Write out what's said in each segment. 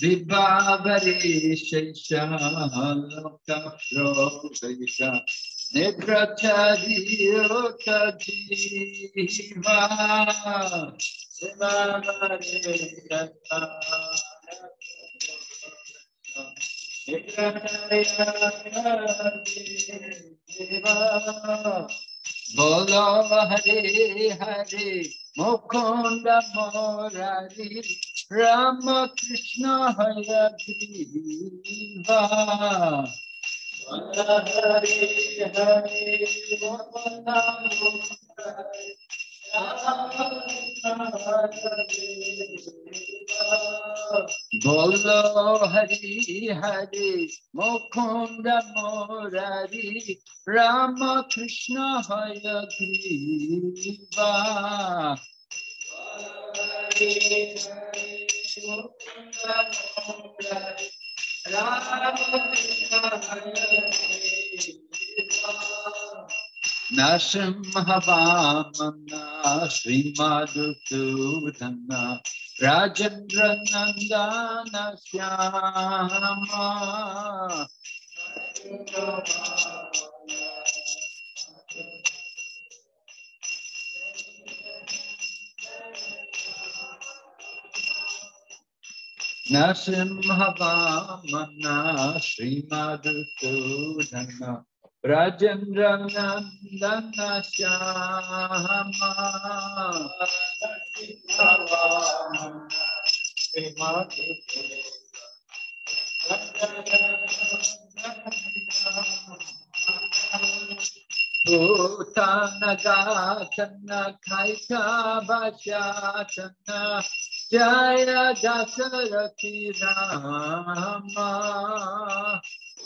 Vibhavari Shesha Loka Shrovisha Nigratadi Yota Jiva Bolo Hare Hare Mukunda Morari Rama Krishna Hayagriva Hare Hare Mukunda Morari Bolo Hari Hari Mukunda Morari Rama Krishna Hayagriva Narasimhavamana नरसिंहवामना श्रीमाधुसूदन राजेन्द्रनन्दन Shyama नरसिंहवामना श्रीमाधुसूदन Rajendram Nandana Shama Bhutana Gatana Kaita Bhajatana Jaya Dasarati Rama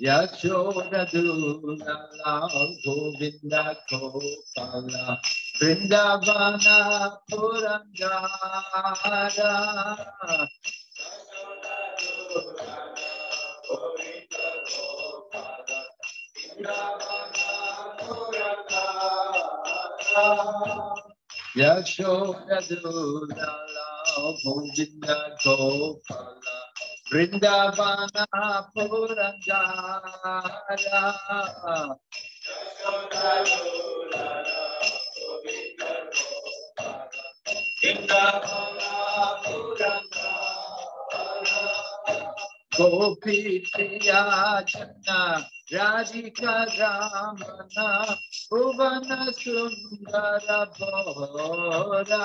Yashoda Dula Govinda Gopala Vrindavana Purandara Yashoda Dula Govinda Gopala Vrindavana Puranjara Gopi Priya Channa Radhika Ramana Bhuvana Sundara Bhora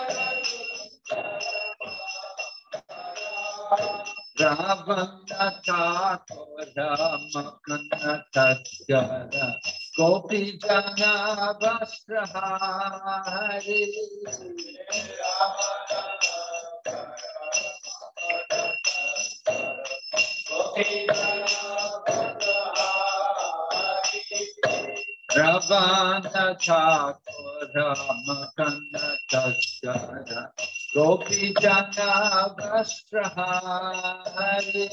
Makana Tatyara Gopi Jana Vastrahari Gopi Jana Vastrahari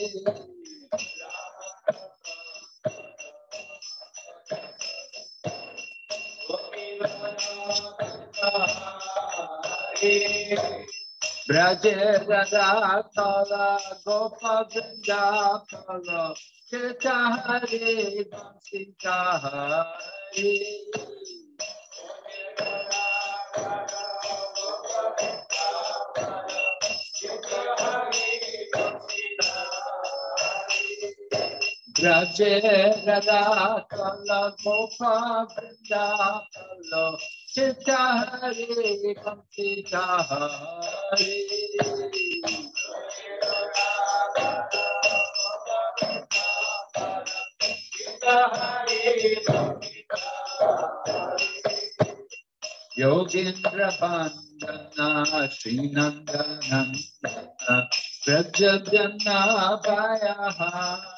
Braje Radha Tala Gopa Vrinda Tala Chita Hare Sita Hare Braje Radha Kala Gopa Vrinda Kala Chita Hare Sita Hare Yogendra Bandana Srinandanandana Prajadana Bhayahari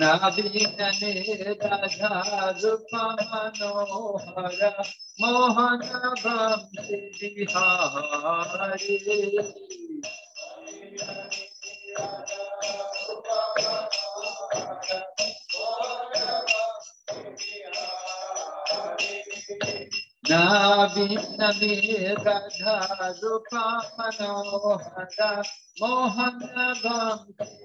नवीन राधा रूप मनोहर मोहन बंसी हरि नवीन राधा रूप मनोहर मोहन बंसी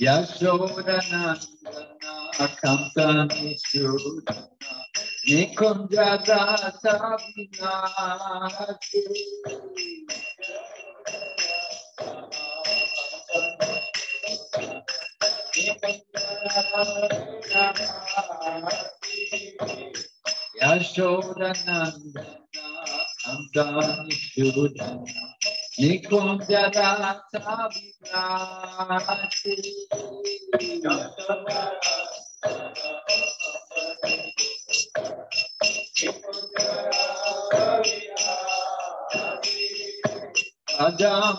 Yashodana Kamsani Shudana Nikunjada Sabinati Yashodanandana Kampani Sudana Nikunjada Sabinati Ajam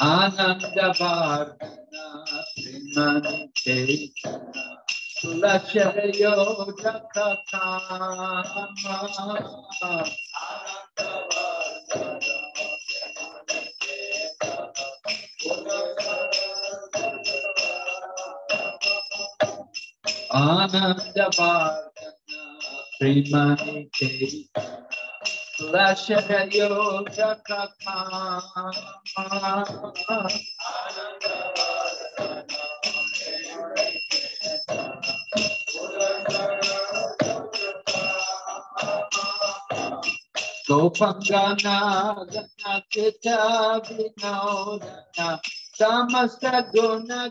Ananda Tulashaya Jakatama Ananda Srimani Chaitanya Tulashaya Jakatama Kita Vinodana Samasta Gana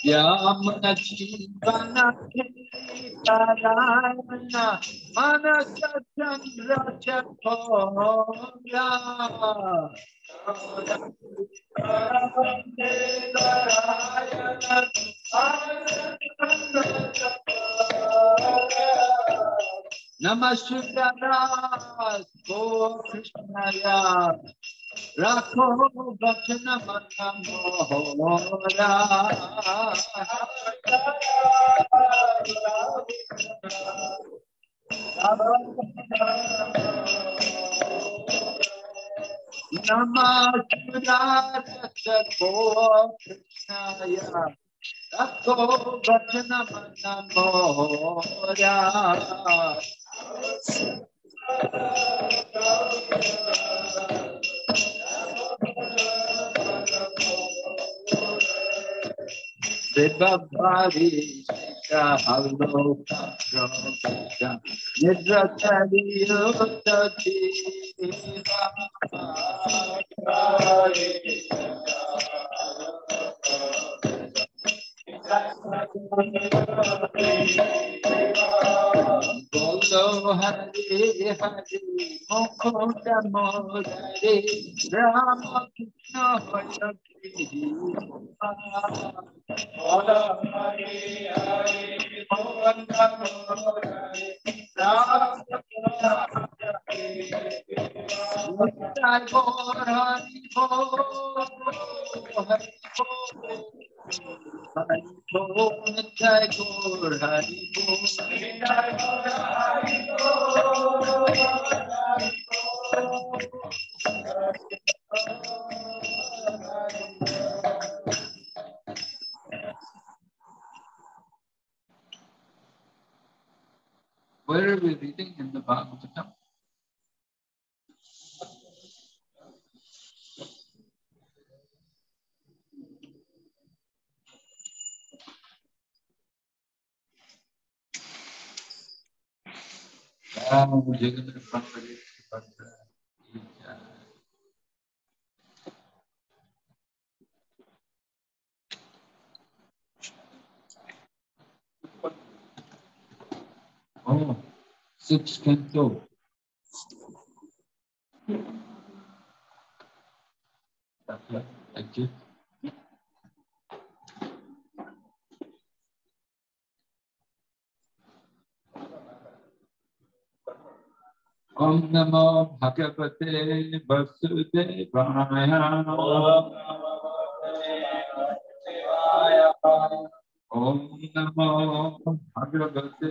Shyam जीवन रायना मन चंद्र चोया नमः सुंदरा गो कृष्णया Go Krishnaya Rakho Bhajana Manamora Namaskara Go Krishnaya Rakho Bhajana Manamora Devabhari Sita Haloka Prabhata Nidra Tariyota Bolo Nitai Gaur Where are we reading in the Bhagavatam? Ram Jagadar Pandit six canto ओम नमो भगवते वसुदेवाय ओम नमो भगवते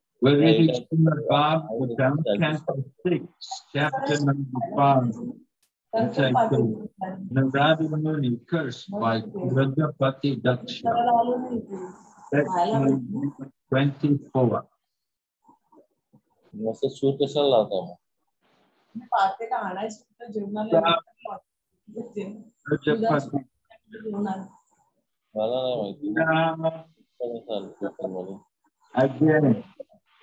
We're reading of Bob, down chapter 6, chapter number 5. It says, Muni cursed by Prajapati Daksha. section 24. मस्त सूर कशाला लावता मग मला नाही माहिती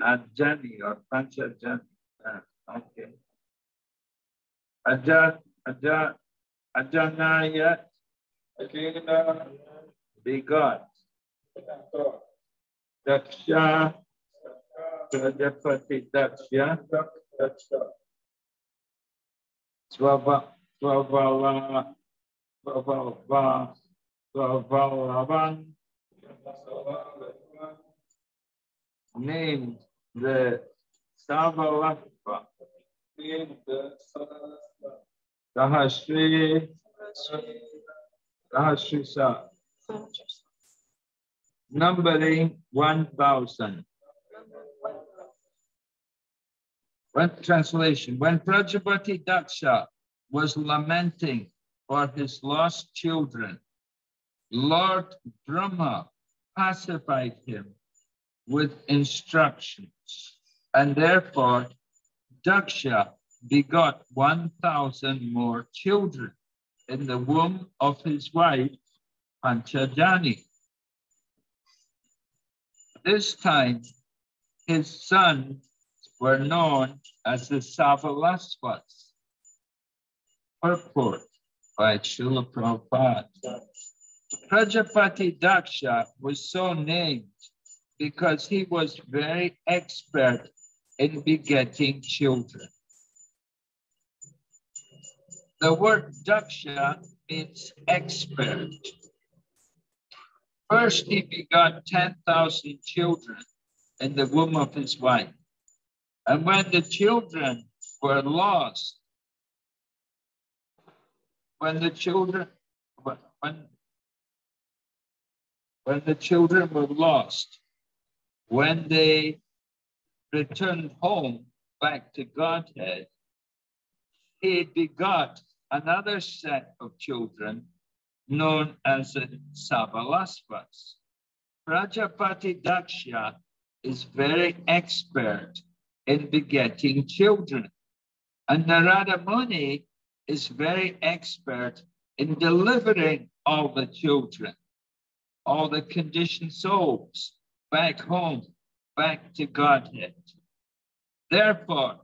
Ajani or Panchajani. Ah, okay. Aja, Aja, Ajanaya begot. Daksha, Prajapati Daksha, Swava, Swavala, Swavala, Swavalavan, named the Savalakva, Sahasri, Sahasrisa, numbering 1,000. One translation. When Prajapati Daksha was lamenting for his lost children, Lord Brahma pacified him with instructions, and therefore Daksha begot 1,000 more children in the womb of his wife Panchajani. This time, his sons were known as the Savalasvas. Purport by Srila Prabhupada. Prajapati Daksha was so named because he was very expert in begetting children. The word Daksha means expert. First, he begot 10,000 children in the womb of his wife. And when the children were lost, when the children, when, when the children were lost, when they returned home back to Godhead, he begot another set of children known as the Savalasvas. Prajapati Daksha is very expert in begetting children. And Narada Muni is very expert in delivering all the children, all the conditioned souls back home, back to Godhead. Therefore,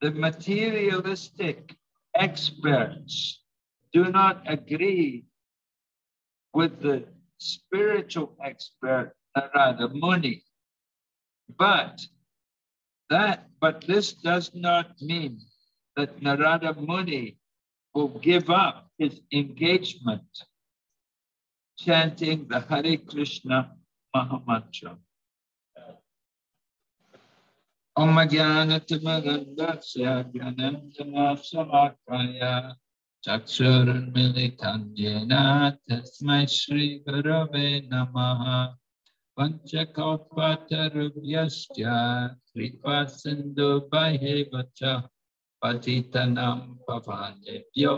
the materialistic experts do not agree with the spiritual expert Narada Muni. But that, but this does not mean that Narada Muni will give up his engagement chanting the Hare Krishna Mahamantra. Om Jnanatamagandasya Jnanantana Samakaya Chakshurunmilitan Jena Tasmai Shri Gurave Namaha Panchakalpatarubhyasya Kripa Sindhu Bhaivacha Patitanam Pavanebhyo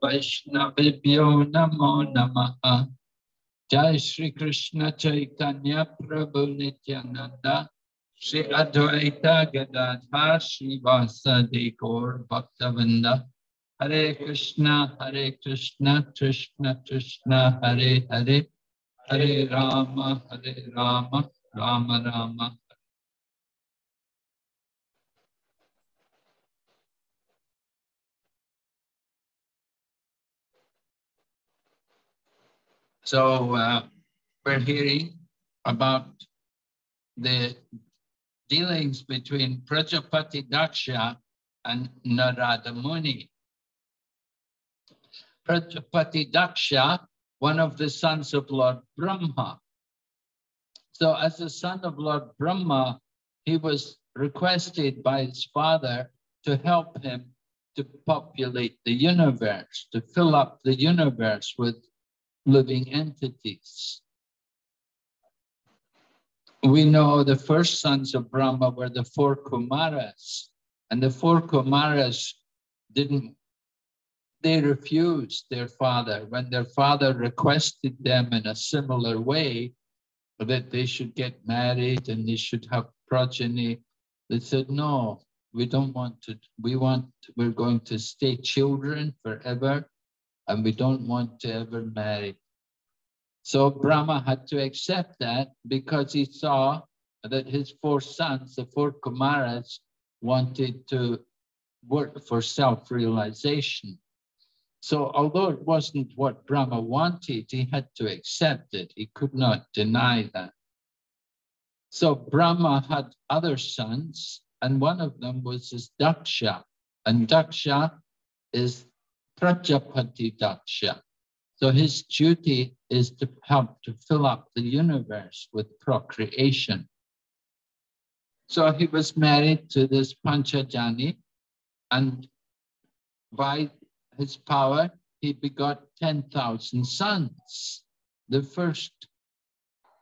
Vaishnavibhyo Namo Namaha Jai Shri Krishna Chaitanya Prabhu Nityananda Shri Advaita Gadadhar Shri Vasadi Gaur Bhaktavinda Hare Krishna Hare Krishna Krishna Krishna Hare Hare. Hare Rama Hare Rama Rama Rama So uh, we're hearing about the dealings between Prajapati Daksha and Narada Muni. Prajapati Daksha, one of the sons of Lord Brahma. So as a son of Lord Brahma, he was requested by his father to help him to populate the universe, to fill up the universe with living entities. we know the first sons of Brahma were the four Kumaras, and the four Kumaras didn't, they refused their father. When their father requested them in a similar way that they should get married and they should have progeny, they said, no, we don't want to, we want, we're going to stay children forever and we don't want to ever marry. So Brahma had to accept that because he saw that his four sons, the four Kumaras, wanted to work for self-realization. So although it wasn't what Brahma wanted, he had to accept it. He could not deny that. So Brahma had other sons, and one of them was his Daksha. And Daksha is Prajapati Daksha. So his duty is to help to fill up the universe with procreation. So he was married to this Panchajani, and by his power, he begot 10,000 sons. The first,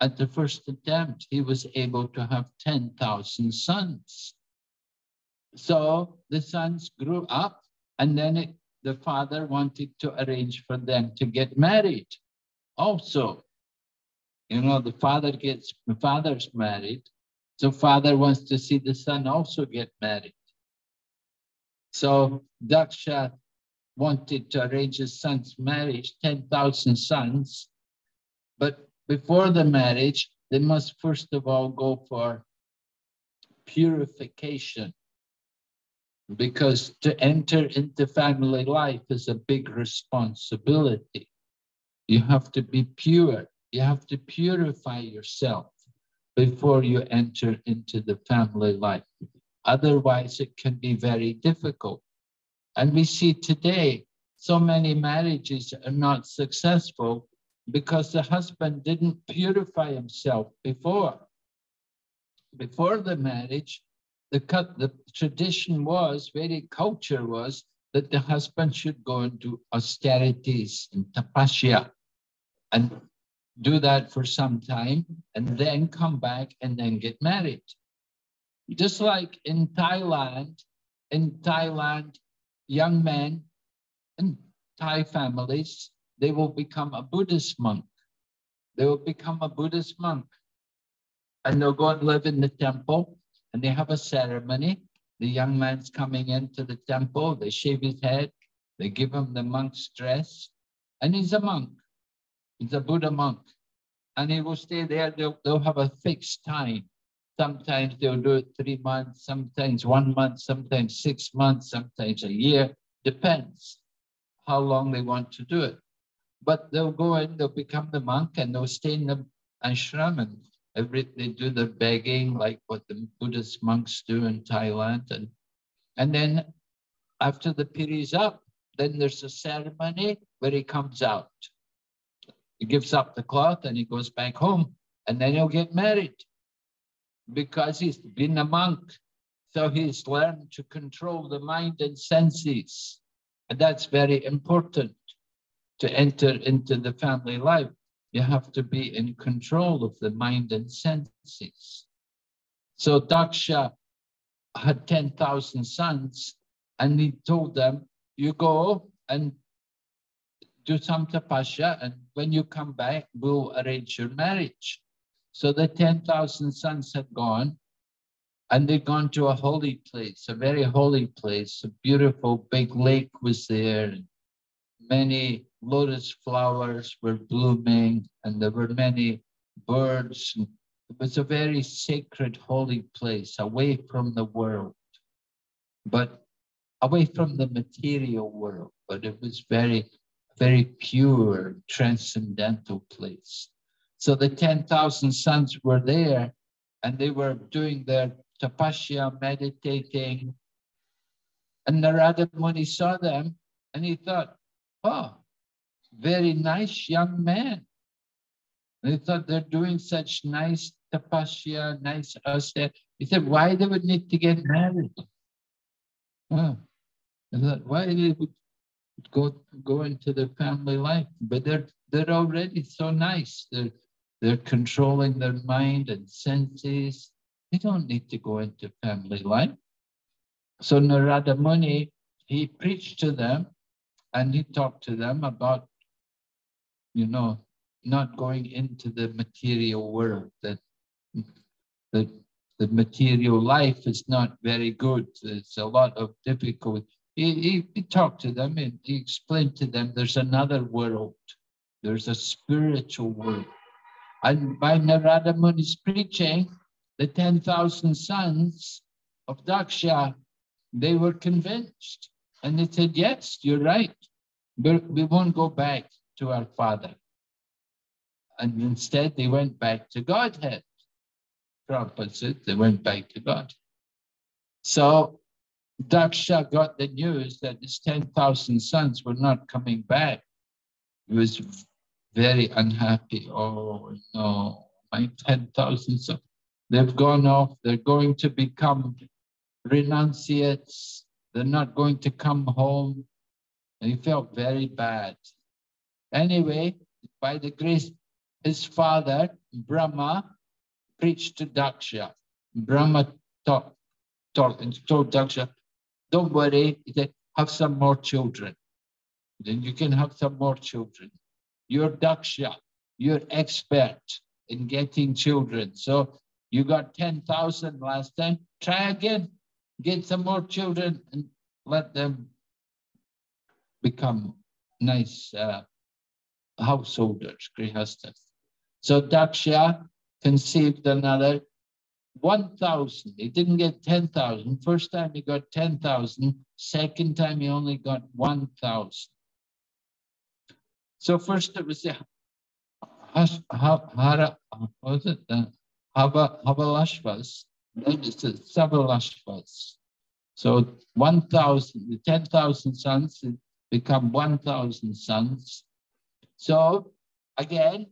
at the first attempt, he was able to have 10,000 sons. So the sons grew up, and then it the father wanted to arrange for them to get married. Also, you know, the father gets, the father's married, so father wants to see the son also get married. So Daksha wanted to arrange his son's marriage, 10,000 sons, but before the marriage, they must first of all go for purification because to enter into family life is a big responsibility. You have to be pure. You have to purify yourself before you enter into the family life. Otherwise, it can be very difficult. And we see today so many marriages are not successful because the husband didn't purify himself before. Before the marriage, the, the tradition was, very culture was, that the husband should go into austerities and tapasya and do that for some time and then come back and then get married. Just like in Thailand, in Thailand, young men in Thai families, they will become a Buddhist monk. They will become a Buddhist monk and they'll go and live in the temple and they have a ceremony. The young man's coming into the temple, they shave his head, they give him the monk's dress, and he's a monk. He's a Buddha monk. And he will stay there, they'll, they'll have a fixed time. Sometimes they'll do it three months, sometimes one month, sometimes six months, sometimes a year. Depends how long they want to do it. But they'll go in, they'll become the monk, and they'll stay in the ashram and Every, they do the begging like what the Buddhist monks do in Thailand. And, and then after the period's up, then there's a ceremony where he comes out. He gives up the cloth and he goes back home and then he'll get married because he's been a monk. So he's learned to control the mind and senses. And that's very important to enter into the family life. You have to be in control of the mind and senses. So Daksha had 10,000 sons and he told them, you go and do some tapasya and when you come back, we'll arrange your marriage. So the 10,000 sons had gone and they'd gone to a holy place, a very holy place. A beautiful big lake was there. Many lotus flowers were blooming and there were many birds. It was a very sacred, holy place away from the world, but away from the material world, but it was very, very pure, transcendental place. So the 10,000 sons were there and they were doing their tapasya, meditating. And Narada Muni saw them and he thought, oh, very nice young man. They thought they're doing such nice tapasya, nice austere. He said, why they would need to get married? Oh. I thought, why they would go go into the family life? But they're they're already so nice. They're they're controlling their mind and senses. They don't need to go into family life. So Narada Muni, he preached to them and he talked to them about, you know, not going into the material world, that the, the material life is not very good. There's a lot of difficulty. He, he, he talked to them and he explained to them there's another world. There's a spiritual world. And by Narada Muni's preaching, the 10,000 sons of Daksha, they were convinced. And they said, yes, you're right. But we won't go back to our father. And instead, they went back to Godhead. Prabhupada said they went back to God. So Daksha got the news that his 10,000 sons were not coming back. He was very unhappy. Oh, no, my 10,000 sons, they've gone off. They're going to become renunciates. They're not going to come home. And he felt very bad. Anyway, by the grace, his father, Brahma, preached to Daksha. Brahma taught, taught and told Daksha, don't worry, have some more children. Then you can have some more children. You're Daksha, you're expert in getting children. So you got 10,000 last time. Try again, get some more children and let them become nice uh, householders, grihastas. So Daksha conceived another 1,000. He didn't get 10,000. First time he got 10,000. Second time he only got 1,000. So first it was the Hara, was it uh, the Hava, Havalashvas, then it's the Savalashvas. So 1,000, the 10,000 sons become 1,000 sons. So again,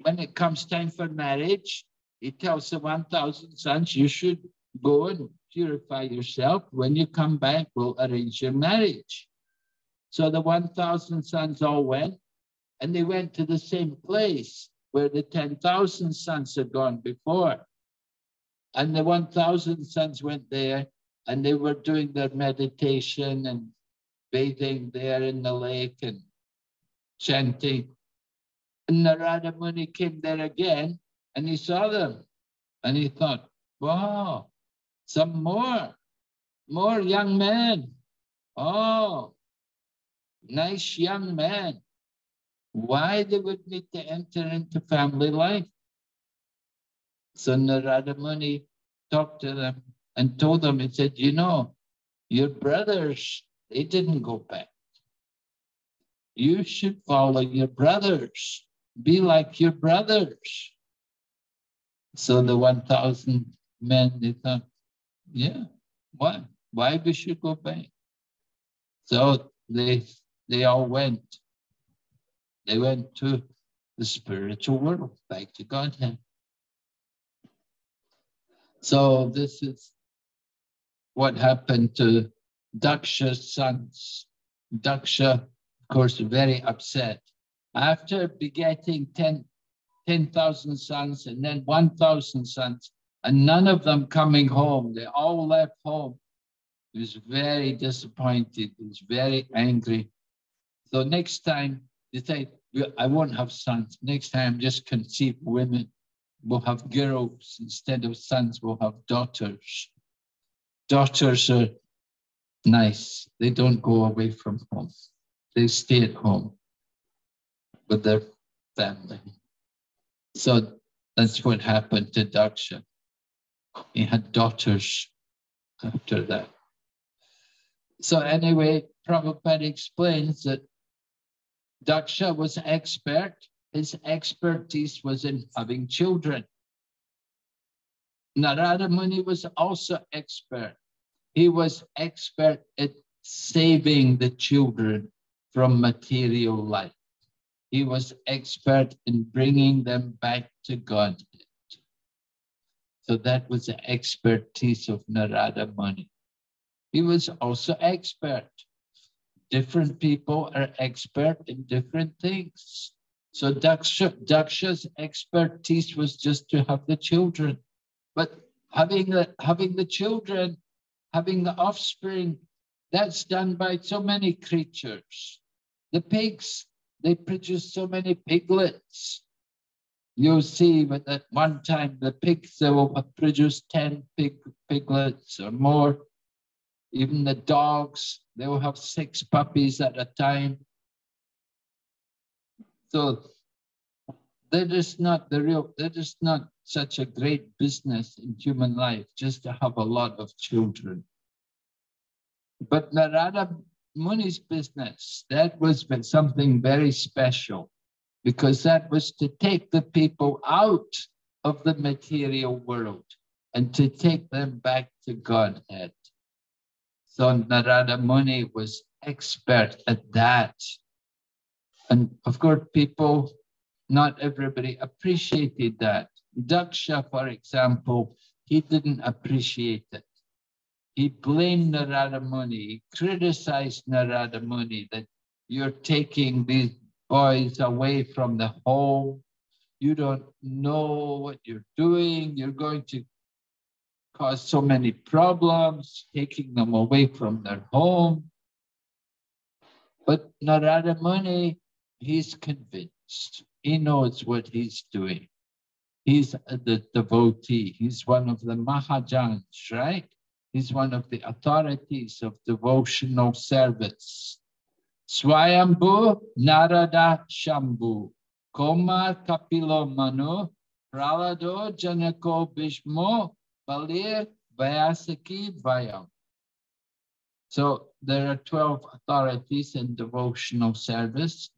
when it comes time for marriage, he tells the 1,000 sons, you should go and purify yourself. When you come back, we'll arrange your marriage. So the 1,000 sons all went, and they went to the same place where the 10,000 sons had gone before. And the 1,000 sons went there, and they were doing their meditation and bathing there in the lake and chanting. And Narada Muni came there again and he saw them and he thought, wow, some more, more young men. Oh, nice young men. Why they would need to enter into family life? So Narada Muni talked to them and told them, he said, you know, your brothers, they didn't go back. You should follow your brothers. Be like your brothers. So the 1,000 men, they thought, yeah, why? Why we should go back? So they, they all went. They went to the spiritual world, back to Godhead. So this is what happened to Daksha's sons. Daksha, course, very upset after begetting 10,000 10, sons and then 1,000 sons, and none of them coming home, they all left home. He was very disappointed. He was very angry. So next time, he said, I won't have sons. Next time, just conceive women. We'll have girls instead of sons. We'll have daughters. Daughters are nice. They don't go away from home. They stay at home with their family. So that's what happened to Daksha. He had daughters after that. So anyway, Prabhupada explains that Daksha was expert. His expertise was in having children. Narada Muni was also expert. He was expert at saving the children from material life. He was expert in bringing them back to God. So that was the expertise of Narada Muni. He was also expert. Different people are expert in different things. So Daksha, Daksha's expertise was just to have the children. But having the, having the children, having the offspring, that's done by so many creatures. The pigs, they produce so many piglets. You'll see but at one time the pigs they will produce 10 pig, piglets or more. Even the dogs, they will have six puppies at a time. So they're just not the real, they're just not such a great business in human life just to have a lot of children. But Narada Muni's business, that was something very special because that was to take the people out of the material world and to take them back to Godhead. So Narada Muni was expert at that. And of course, people, not everybody appreciated that. Daksha, for example, he didn't appreciate it. He blamed Narada Muni, he criticized Narada Muni that you're taking these boys away from the home. You don't know what you're doing. You're going to cause so many problems, taking them away from their home. But Narada Muni he's convinced. He knows what he's doing. He's the devotee. He's one of the Mahajans, right? He's one of the authorities of devotional service. Swayambhu Narada Shambhu. Komar Kapilo Manu. Pralado Janako Bhishmo. Balir Vyasaki Vayam. So there are 12 authorities in devotional service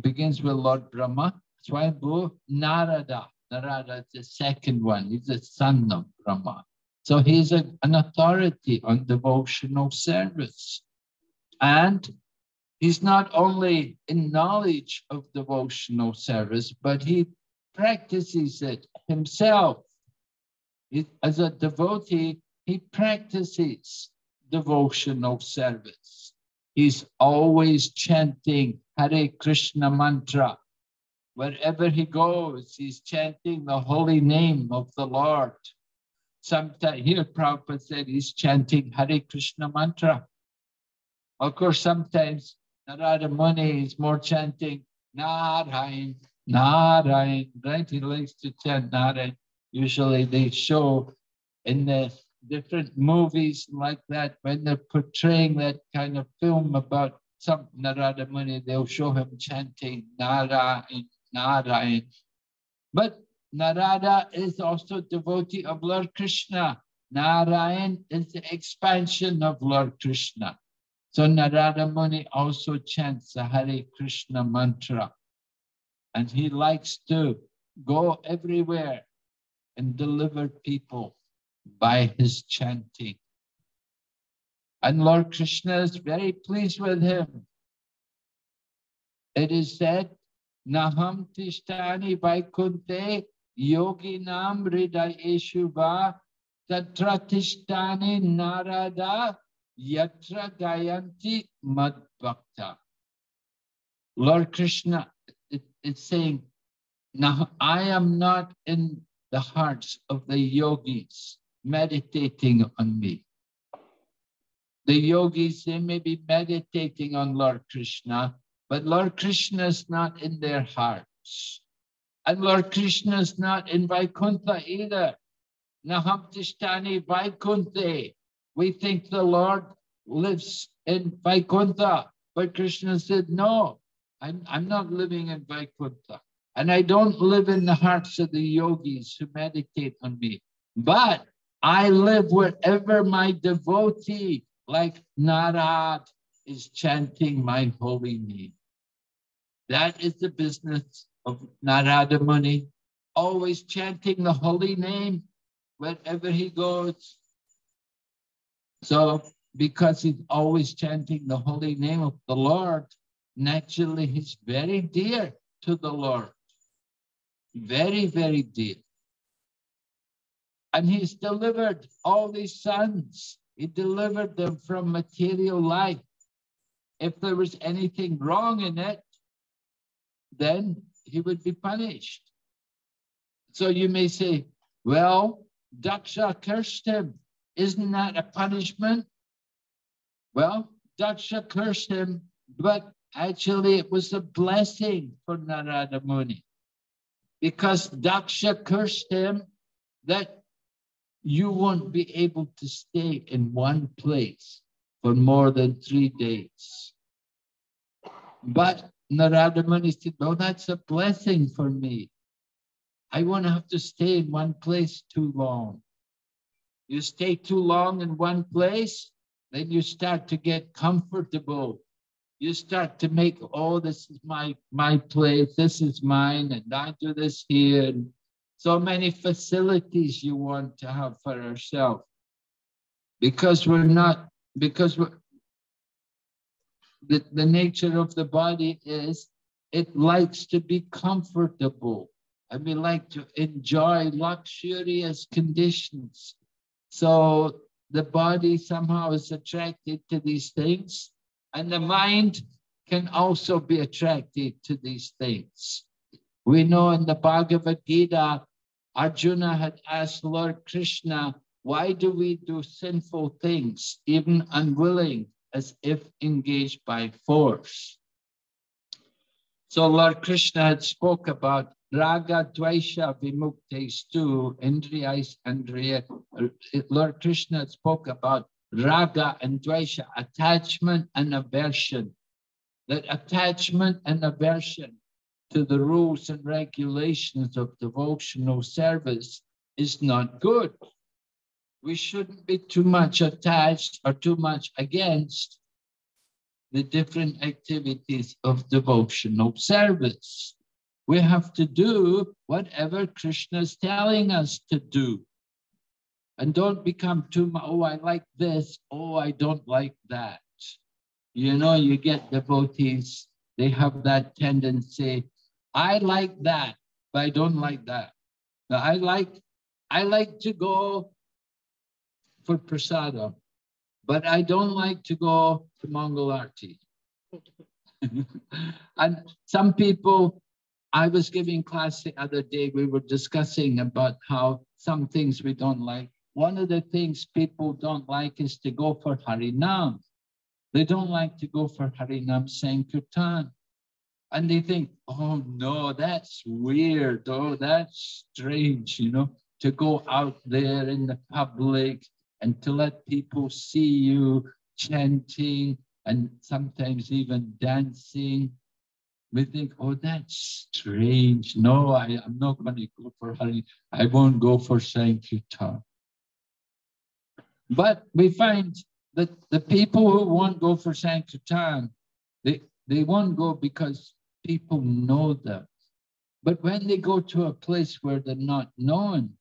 begins with Lord Brahma. Swayambhu Narada. Narada is the second one. He's the son of Brahma. So he's a, an authority on devotional service. And he's not only in knowledge of devotional service, but he practices it himself. As a devotee, he practices devotional service. He's always chanting Hare Krishna mantra. Wherever he goes, he's chanting the holy name of the Lord. Sometimes here Prabhupada said he's chanting Hare Krishna mantra. Of course, sometimes Narada Muni is more chanting Narayan, Narayan, right? He likes to chant Narayan. Usually they show in the different movies like that when they're portraying that kind of film about some Narada Muni, they'll show him chanting Narayan, Narayan. But Narada is also devotee of Lord Krishna. Narayan is the expansion of Lord Krishna. So Narada Muni also chants the Hare Krishna mantra. And he likes to go everywhere and deliver people by his chanting. And Lord Krishna is very pleased with him. It is said, Naham Tishtani Vaikunte Yoginam Hridayeshu Va Tatra Tishtani Narada Yatra Gayanti Madbhakta. Lord Krishna it's saying, now I am not in the hearts of the yogis meditating on me. The yogis, they may be meditating on Lord Krishna, but Lord Krishna is not in their hearts. And Lord Krishna is not in Vaikuntha either. Nahamtishtani Vaikunthe. We think the Lord lives in Vaikuntha, but Krishna said, no, I'm, I'm not living in Vaikuntha. And I don't live in the hearts of the yogis who meditate on me. But I live wherever my devotee like Narad is chanting my holy name. That is the business of Narada Muni, always chanting the holy name wherever he goes. So, because he's always chanting the holy name of the Lord, naturally he's very dear to the Lord. Very, very dear. And he's delivered all these sons he delivered them from material life. If there was anything wrong in it, then he would be punished. So you may say, well, Daksha cursed him. Isn't that a punishment? Well, Daksha cursed him, but actually it was a blessing for Narada Muni because Daksha cursed him that you won't be able to stay in one place for more than three days. But Narada Muni said, well, that's a blessing for me. I won't have to stay in one place too long. You stay too long in one place, then you start to get comfortable. You start to make, oh, this is my, my place, this is mine, and I do this here. And so many facilities you want to have for yourself. Because we're not, because we're, the, the nature of the body is it likes to be comfortable and we like to enjoy luxurious conditions. So the body somehow is attracted to these things, and the mind can also be attracted to these things. We know in the Bhagavad Gita, Arjuna had asked Lord Krishna, why do we do sinful things, even unwilling, as if engaged by force? So Lord Krishna had spoke about Raga Dvaisha Vimuktestu, Indriyais Andriya. Lord Krishna spoke about Raga and Dvaisha, attachment and aversion. That attachment and aversion to the rules and regulations of devotional service is not good. We shouldn't be too much attached or too much against the different activities of devotional service. We have to do whatever Krishna is telling us to do. And don't become too much, oh, I like this, oh, I don't like that. You know, you get devotees, they have that tendency I like that, but I don't like that. But I like I like to go for prasada, but I don't like to go to Mangalarti. and some people, I was giving class the other day, we were discussing about how some things we don't like. One of the things people don't like is to go for Harinam. They don't like to go for Harinam Sankirtan and they think, oh no, that's weird. Oh, that's strange, you know, to go out there in the public and to let people see you chanting and sometimes even dancing. We think, oh, that's strange. No, I, am not going to go for Hari. I won't go for Sankirtan. But we find that the people who won't go for Sankirtan, they, they won't go because people know them. But when they go to a place where they're not known,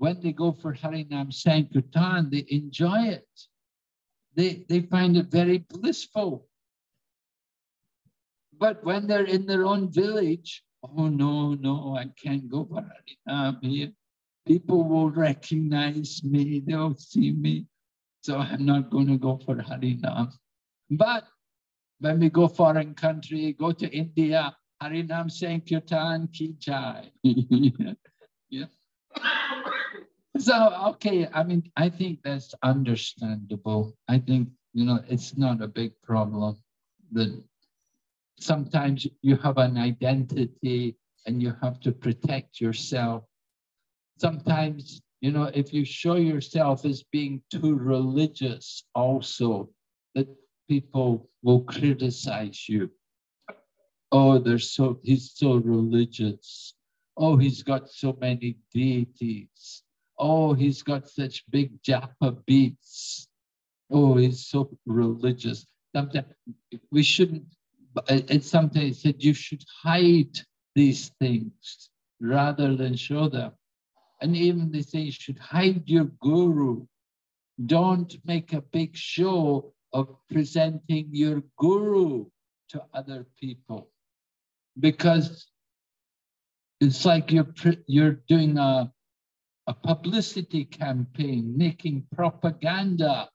when they go for Harinam Sankirtan, they enjoy it. They, they find it very blissful. But when they're in their own village, oh no, no, I can't go for Harinam here. People will recognize me, they'll see me. So I'm not going to go for Harinam. But when we go foreign country, go to India, Harinam Sankirtan Ki Jai. yeah. So, okay, I mean, I think that's understandable. I think, you know, it's not a big problem that sometimes you have an identity and you have to protect yourself. Sometimes, you know, if you show yourself as being too religious also, that people will criticize you. Oh, they're so he's so religious. Oh, he's got so many deities. Oh, he's got such big japa beads. Oh, he's so religious. Sometimes we shouldn't, and sometimes said you should hide these things rather than show them. And even they say you should hide your guru. Don't make a big show of presenting your guru to other people because it's like you're you're doing a, a publicity campaign making propaganda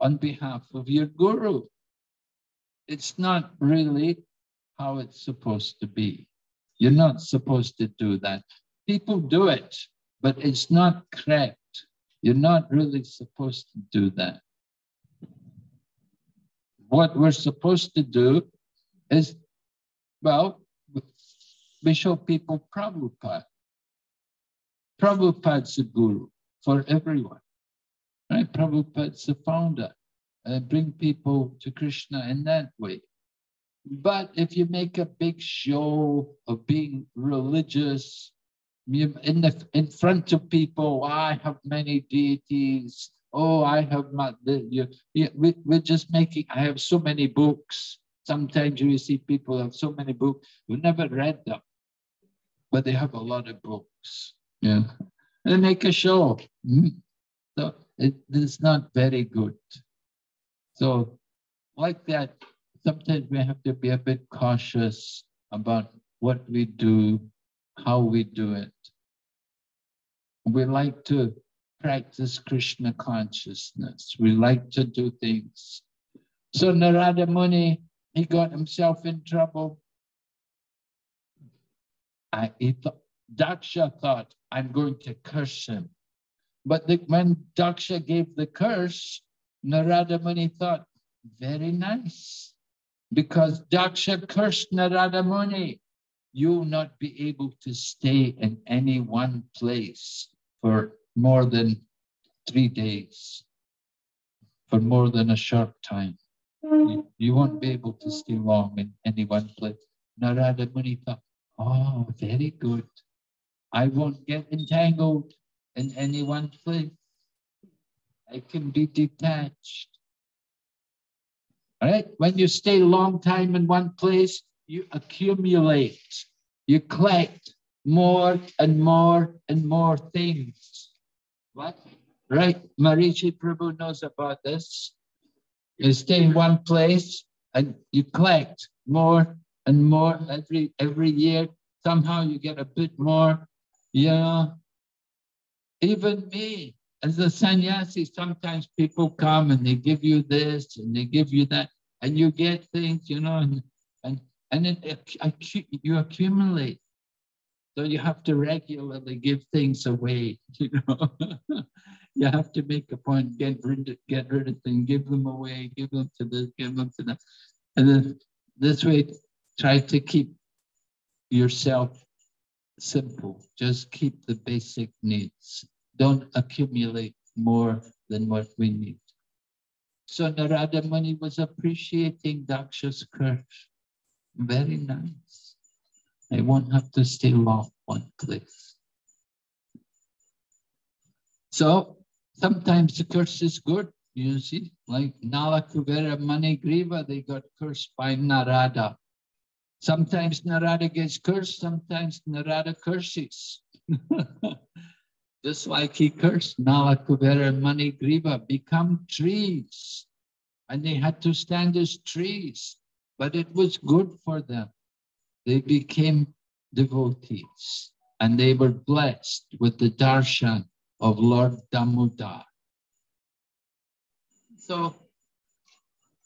on behalf of your guru it's not really how it's supposed to be You're not supposed to do that. People do it, but it's not correct. You're not really supposed to do that. What we're supposed to do is, well, we show people Prabhupada. Prabhupada's a guru for everyone, right? Prabhupada's the founder. Uh, bring people to Krishna in that way. But if you make a big show of being religious, in the in front of people, I have many deities. Oh, I have my. You, we, we're just making. I have so many books. Sometimes you see people have so many books. We never read them, but they have a lot of books. Yeah, they make a show. Mm. So it is not very good. So, like that, sometimes we have to be a bit cautious about what we do, how we do it. We like to practice Krishna consciousness. We like to do things. So Narada Muni, he got himself in trouble. I, he th- Daksha thought, I'm going to curse him. But the, when Daksha gave the curse, Narada Muni thought, very nice because Daksha cursed Narada Muni. You will not be able to stay in any one place for more than three days, for more than a short time. You, you won't be able to stay long in any one place. Narada Muni thought, oh, very good. I won't get entangled in any one place. I can be detached. All right? When you stay a long time in one place, you accumulate, you collect more and more and more things. What? Right? Maharishi Prabhu knows about this. You stay in one place and you collect more and more every every year. Somehow you get a bit more. Yeah. Even me, as a sannyasi, sometimes people come and they give you this and they give you that, and you get things, you know, and and and it, it, you accumulate. So you have to regularly give things away, you know. you have to make a point, get rid of, get rid of things, give them away, give them to this, give them to that. And then this way, try to keep yourself simple. Just keep the basic needs don't accumulate more than what we need. So Narada Muni was appreciating Daksha's curse. Very nice. I won't have to stay long one place. So sometimes the curse is good, you see, like Nala Kuvera Manigriva, they got cursed by Narada. Sometimes Narada gets cursed, sometimes Narada curses. just like he cursed Nala, Kubera, and Manigriva, become trees. And they had to stand as trees, but it was good for them. They became devotees and they were blessed with the darshan of Lord Damodar. So,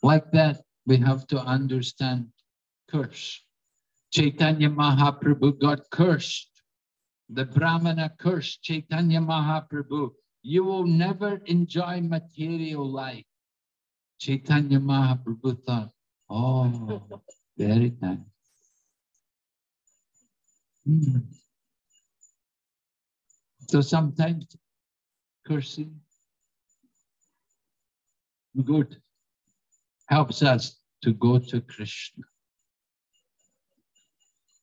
like that, we have to understand curse. Chaitanya Mahaprabhu got cursed the Brahmana cursed Chaitanya Mahaprabhu, you will never enjoy material life. Chaitanya Mahaprabhu thought, oh, very nice. Hmm. So sometimes cursing good helps us to go to Krishna.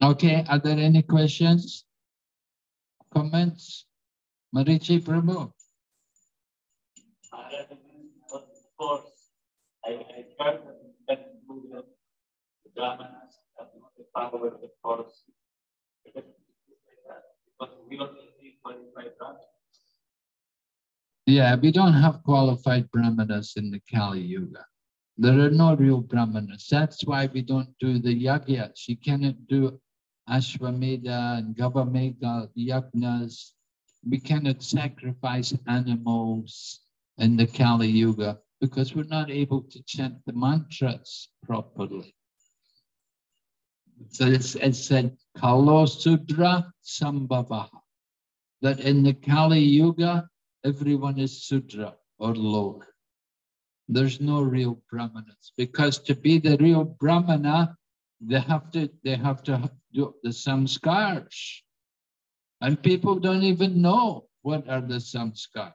Okay, are there any questions? comments? Marichi Prabhu. Yeah, we don't have qualified brahmanas in the Kali Yuga. There are no real brahmanas. That's why we don't do the yagyas. You cannot do Ashwamedha and Gavamedha yagnas. We cannot sacrifice animals in the Kali Yuga because we're not able to chant the mantras properly. So it's, it said Kalo Sudra Sambhavaha. That in the Kali Yuga, everyone is Sudra or lower. There's no real Brahmanas because to be the real Brahmana, they have to they have to do the samskars. And people don't even know what are the samskars.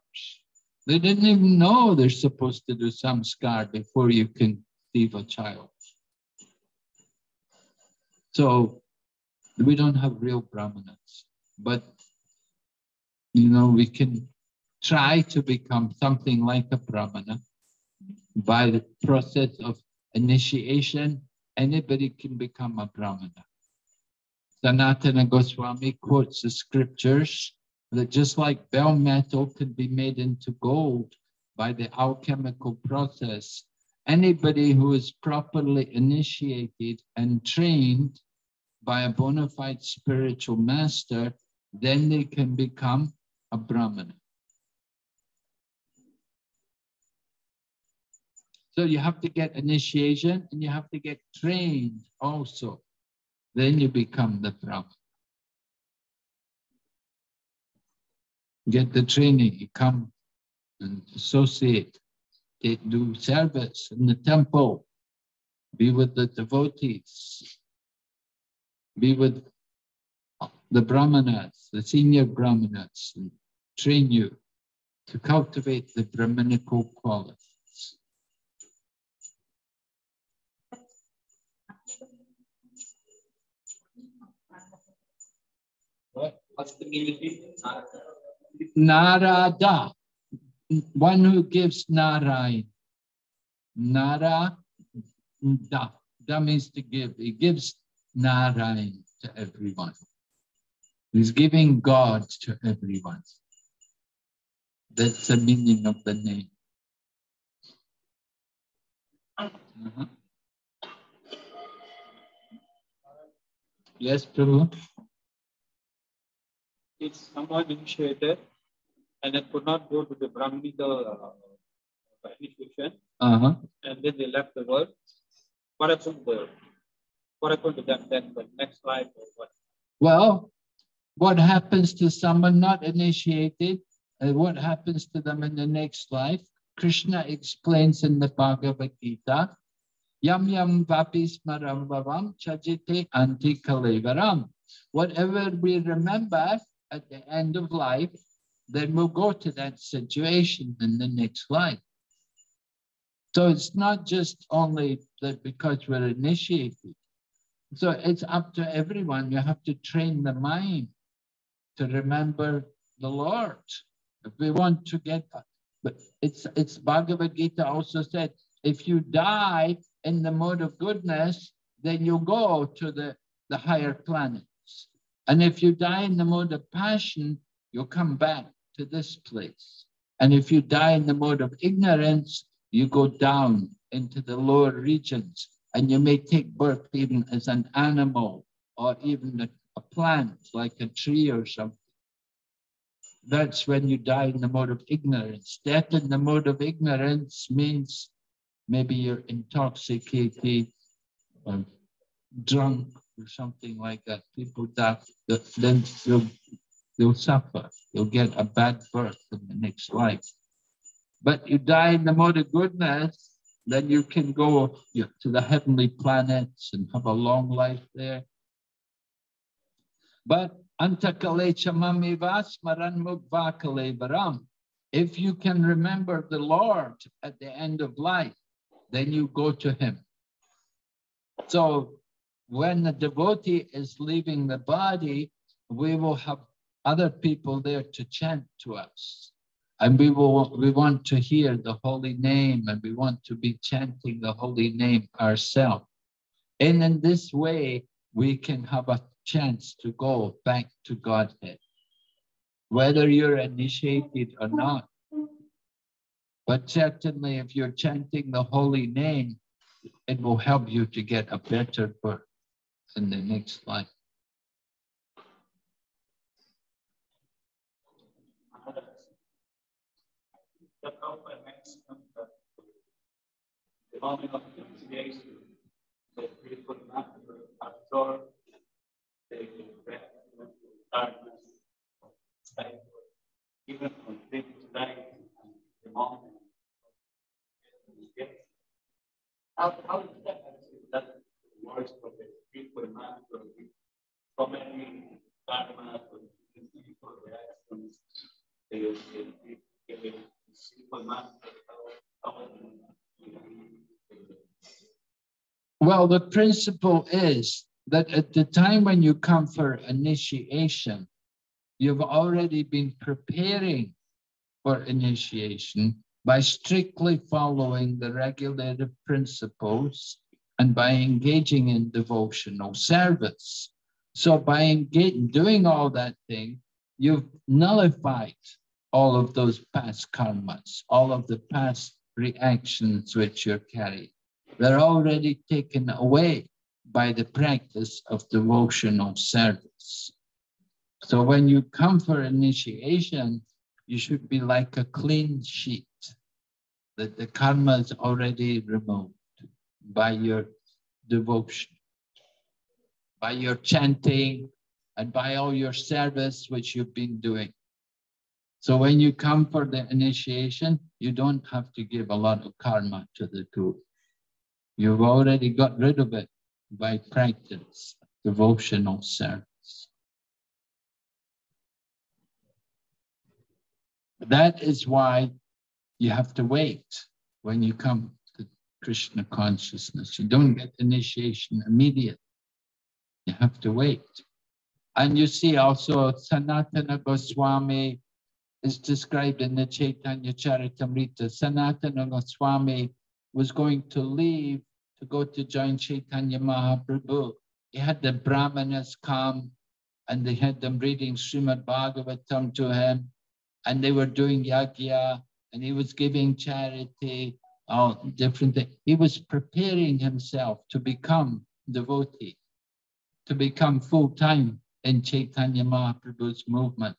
They didn't even know they're supposed to do samskar before you can conceive a child. So we don't have real brahmanas, but you know, we can try to become something like a brahmana by the process of initiation. Anybody can become a brahmana. Sanatana Goswami quotes the scriptures that just like bell metal can be made into gold by the alchemical process, anybody who is properly initiated and trained by a bona fide spiritual master, then they can become a brahmana. So you have to get initiation and you have to get trained also. Then you become the Brahman. Get the training, you come and associate, do service in the temple, be with the devotees, be with the brahmanas, the senior brahmanas, and train you to cultivate the brahminical qualities. What's the meaning? Of Narada, one who gives Narayan. Nara, da, da means to give. He gives Narayan to everyone. He's giving God to everyone. That's the meaning of the name. Uh -huh. Yes, Prabhu if someone initiated and then could not go to the Brahminical uh, initiation, uh-huh. and then they left the world, what happened to, what happened to them then the next life or what? Well, what happens to someone not initiated and what happens to them in the next life? Krishna explains in the Bhagavad Gita, Yam yam vapis maram chajite anti kalevaram. Whatever we remember at the end of life, then we'll go to that situation in the next life. So it's not just only that because we're initiated. So it's up to everyone. You have to train the mind to remember the Lord. If we want to get, that, but it's it's Bhagavad Gita also said, if you die in the mode of goodness, then you go to the, the higher planet. And if you die in the mode of passion, you'll come back to this place. And if you die in the mode of ignorance, you go down into the lower regions and you may take birth even as an animal or even a, a plant like a tree or something. That's when you die in the mode of ignorance. Death in the mode of ignorance means maybe you're intoxicated or drunk or something like that. People die, then they'll, they'll suffer. They'll get a bad birth in the next life. But you die in the mode of goodness, then you can go to the heavenly planets and have a long life there. But. If you can remember the Lord at the end of life, then you go to him. So when the devotee is leaving the body, we will have other people there to chant to us. And we will we want to hear the holy name and we want to be chanting the holy name ourselves. And in this way, we can have a chance to go back to Godhead, whether you're initiated or not. But certainly, if you're chanting the holy name, it will help you to get a better birth in the next slide. absorb the darkness, even from the mountain. How, how is that? That works for the people, not for the so many dharma, for the actions, they, they, they, they, simple how, how, Well, the principle is that at the time when you come for initiation, you've already been preparing for initiation by strictly following the regulative principles and by engaging in devotional service. So by doing all that thing, you've nullified all of those past karmas, all of the past reactions which you're carrying. They're already taken away by the practice of devotional service. So when you come for initiation, you should be like a clean sheet, that the karma is already removed by your devotion, by your chanting, and by all your service which you've been doing. So when you come for the initiation, you don't have to give a lot of karma to the guru. You've already got rid of it by practice, devotional service. That is why you have to wait when you come Krishna consciousness. You don't get initiation immediately. You have to wait. And you see also Sanatana Goswami is described in the Chaitanya Charitamrita. Sanatana Goswami was going to leave to go to join Chaitanya Mahaprabhu. He had the Brahmanas come and they had them reading Srimad Bhagavatam to him and they were doing yagya and he was giving charity, all different things. He was preparing himself to become devotee, to become full-time in Chaitanya Mahaprabhu's movement.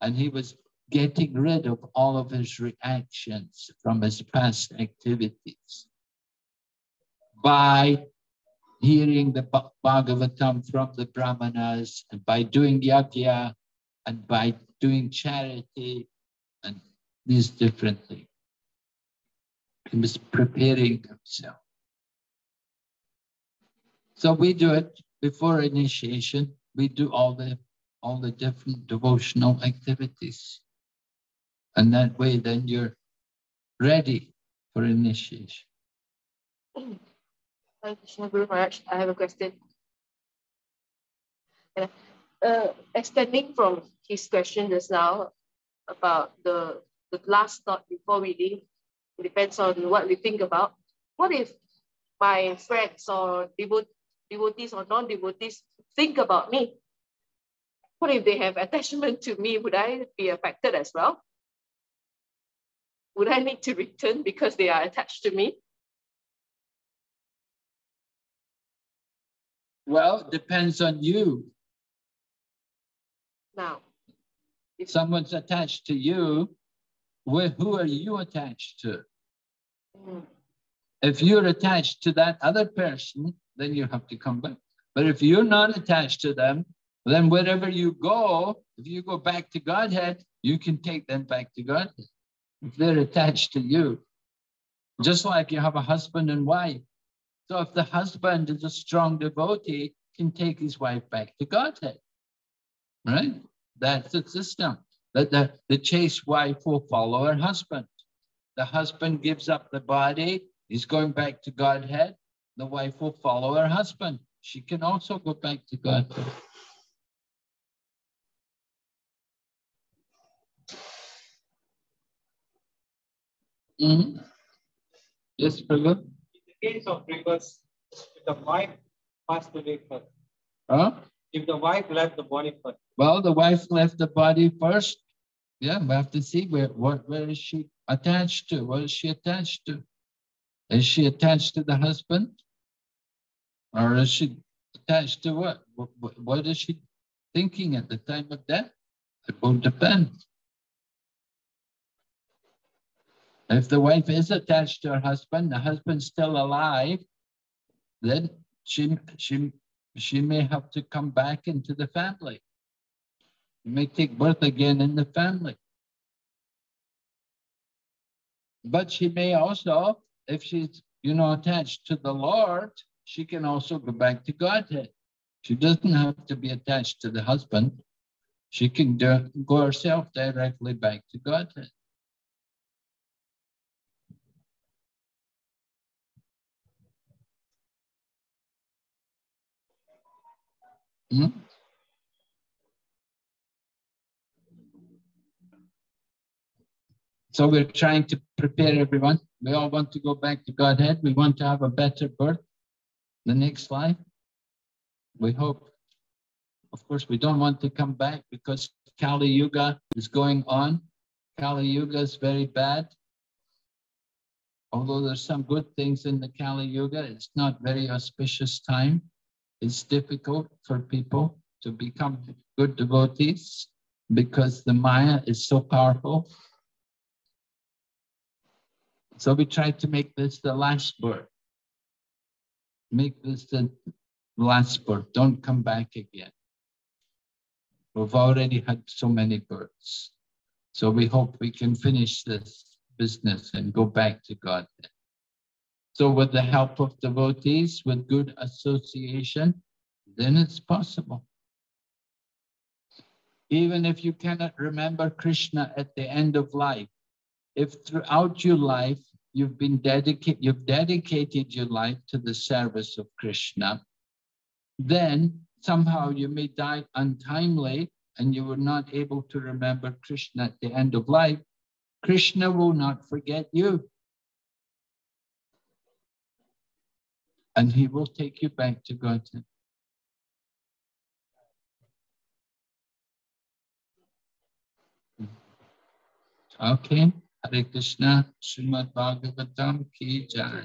And he was getting rid of all of his reactions from his past activities by hearing the Bhagavatam from the Brahmanas, and by doing yajna, and by doing charity, and these different things. Was preparing himself. So we do it before initiation. We do all the all the different devotional activities. And that way then you're ready for initiation. Hi, Krishna Guru Maharaj. I have a question. Uh, extending from his question just now about the, the last thought before we leave, depends on what we think about. What if my friends or devot devotees or non-devotees think about me? What if they have attachment to me? Would I be affected as well? Would I need to return because they are attached to me? Well, it depends on you. Now, if someone's attached to you, who are you attached to? Mm. If you're attached to that other person, then you have to come back. But if you're not attached to them, then wherever you go, if you go back to Godhead, you can take them back to Godhead. If they're attached to you, just like you have a husband and wife, so if the husband is a strong devotee, can take his wife back to Godhead. Right? That's the system. That the, the chaste wife will follow her husband. The husband gives up the body, he's going back to Godhead. The wife will follow her husband. She can also go back to Godhead. Mm-hmm. Yes, Prabhu? In the case of reverse, if the wife passed away first. Huh? If the wife left the body first. Well, the wife left the body first. Yeah, we have to see where what where is she attached to? What is she attached to? Is she attached to the husband? Or is she attached to what? What, what is she thinking at the time of death? It will depend. If the wife is attached to her husband, the husband's still alive, then she, she she may have to come back into the family. May take birth again in the family. But she may also, if she's, you know, attached to the Lord, she can also go back to Godhead. She doesn't have to be attached to the husband. She can do, go herself directly back to Godhead. Hmm? So we're trying to prepare everyone. We all want to go back to Godhead. We want to have a better birth. The next slide. We hope. Of course, we don't want to come back because Kali Yuga is going on. Kali Yuga is very bad. Although there's some good things in the Kali Yuga, it's not very auspicious time. It's difficult for people to become good devotees because the Maya is so powerful. So we try to make this the last birth. Make this the last birth. Don't come back again. We've already had so many births. So we hope we can finish this business and go back to God. So with the help of devotees, with good association, then it's possible. Even if you cannot remember Krishna at the end of life, if throughout your life you've been dedicated, you've dedicated your life to the service of Krishna, then somehow you may die untimely and you were not able to remember Krishna at the end of life, Krishna will not forget you. and he will take you back to God. Hmm. Okay, Hare Krishna, Srimad Bhagavatam ki jai.